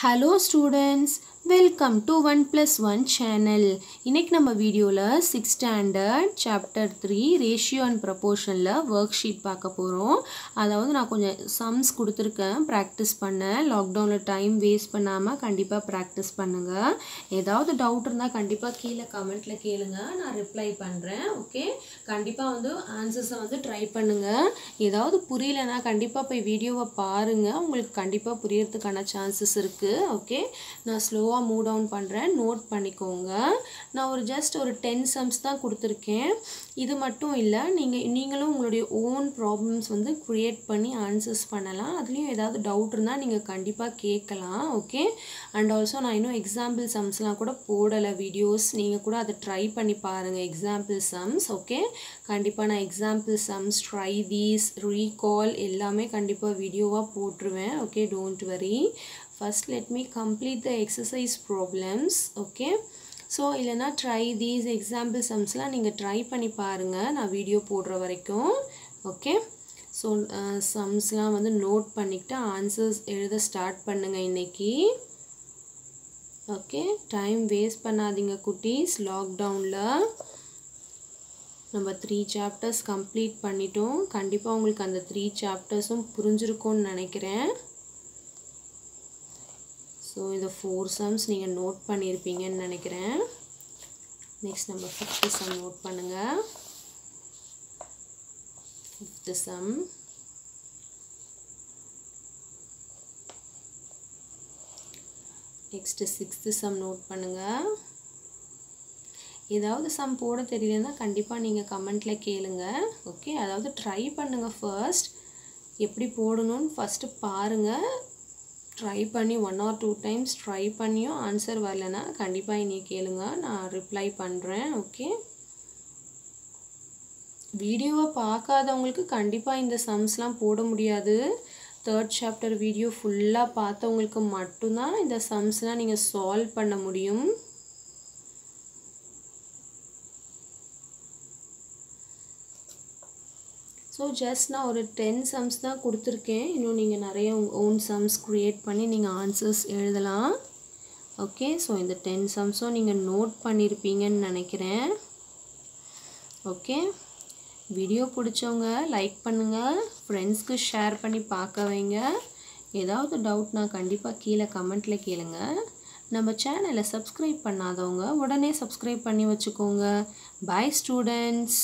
Hello students welcome to one plus one channel இன்றைக்கி நம்ம வீடியோவில் six standard chapter three ratio and ப்ரப்போர்ஷனில் worksheet பார்க்க போகிறோம் அதாவது நான் கொஞ்சம் சம்ஸ் கொடுத்துருக்கேன். ப்ராக்டிஸ் பண்ண. லாக்டவுனில் டைம் வேஸ்ட் பண்ணாமல் கண்டிப்பாக ப்ராக்டிஸ் பண்ணுங்கள் ஏதாவது டவுட் இருந்தால் கண்டிப்பாக கீழே கமெண்ட்டில் கேளுங்க. நான் ரிப்ளை பண்ணுறேன் ஓகே கண்டிப்பாக வந்து ஆன்சர்ஸை வந்து ட்ரை பண்ணுங்கள் ஏதாவது புரியலனா கண்டிப்பாக போய் வீடியோவை பாருங்கள் உங்களுக்கு கண்டிப்பாக புரியறதுக்கான சான்சஸ் இருக்குது ஓகே நான் ஸ்லோ ஸ்லோவாக மூவ் டவுன் பண்ணுறேன் நோட் பண்ணிக்கோங்க. நான் ஒரு ஜஸ்ட் ஒரு டென் சம்ஸ் தான் கொடுத்துருக்கேன். இது மட்டும் இல்லை நீங்கள் நீங்களும் உங்களுடைய ஓன் ப்ராப்ளம்ஸ் வந்து க்ரியேட் பண்ணி ஆன்சர்ஸ் பண்ணலாம். அதுலேயும் ஏதாவது டவுட் இருந்தால் நீங்கள் கண்டிப்பாக கேட்கலாம் ஓகே அண்ட் ஆல்சோ நான் இன்னும் எக்ஸாம்பிள் சம்ஸ்லாம் கூட போடலை. வீடியோஸ் நீங்கள் கூட அதை ட்ரை பண்ணி பாருங்கள் எக்ஸாம்பிள் சம்ஸ் ஓகே கண்டிப்பாக நான் example sums try these recall எல்லாமே கண்டிப்பாக வீடியோவாக போட்டுருவேன் okay don't worry first let me complete the exercise problems okay so இல்லைனா ட்ரை தீஸ் எக்ஸாம்பிள் சம்ஸ்லாம் நீங்கள் ட்ரை பண்ணி பாருங்கள் நான் வீடியோ போடுற வரைக்கும் ஓகே ஸோ சம்ஸ்லாம் வந்து நோட் பண்ணிக்கிட்டு ஆன்சர்ஸ் எழுத ஸ்டார்ட் பண்ணுங்கள் இன்றைக்கி ஓகே டைம் வேஸ்ட் பண்ணாதீங்க குட்டீஸ். லாக்டவுனில் நம்ம த்ரீ சாப்டர்ஸ் கம்ப்ளீட் பண்ணிட்டோம். கண்டிப்பாக உங்களுக்கு அந்த த்ரீ சாப்டர்ஸும் புரிஞ்சிருக்கும்னு நினைக்கிறேன். ஸோ இந்த ஃபோர் சம்ஸ் நீங்கள் நோட் பண்ணியிருப்பீங்கன்னு நினைக்கிறேன். நெக்ஸ்ட் நம்ம ஃபிஃப்த்து சம் நோட் பண்ணுங்கள் fifth sum next sixth sum note பண்ணுங்கள் ஏதாவது சம் போட தெரியலன்னா கண்டிப்பாக நீங்கள் கமெண்ட்டில் கேளுங்க. ஓகே அதாவது ட்ரை பண்ணுங்கள் ஃபர்ஸ்ட் எப்படி போடணும்னு ஃபஸ்ட்டு பாருங்கள் ட்ரை பண்ணி one or two times try பண்ணியும் ஆன்சர் வரலன்னா கண்டிப்பாக இனி கேளுங்க. நான் ரிப்ளை பண்ணுறேன் ஓகே வீடியோவை பார்க்காதவங்களுக்கு கண்டிப்பாக இந்த சம்ஸ்லாம் போட முடியாது. தேர்ட் சாப்டர் வீடியோ ஃபுல்லாக பார்த்தவங்களுக்கு மட்டும்தான் இந்த சம்ஸ்லாம் நீங்கள் சால்வ் பண்ண முடியும். ஸோ ஜஸ்ட் நான் ஒரு டென் சம்ஸ் தான் கொடுத்துருக்கேன். இன்னும் நீங்கள் நிறைய உங்கள் ஓன் சம்ஸ் க்ரியேட் பண்ணி நீங்கள் ஆன்சர்ஸ் எழுதலாம். ஓகே ஸோ இந்த டென் சம்ஸும் நீங்கள் நோட் பண்ணியிருப்பீங்கன்னு நினைக்கிறேன். ஓகே வீடியோ பிடிச்சவங்க லைக் பண்ணுங்கள் ஃப்ரெண்ட்ஸ்க்கு ஷேர் பண்ணி பார்க்க வைங்க. ஏதாவது டவுட்னா கண்டிப்பாக கீழே கமெண்ட்டில் கேளுங்க. நம்ம சேனலை சப்ஸ்கிரைப் பண்ணாதவங்க உடனே சப்ஸ்கிரைப் பண்ணி வச்சுக்கோங்க. பாய் ஸ்டூடெண்ட்ஸ்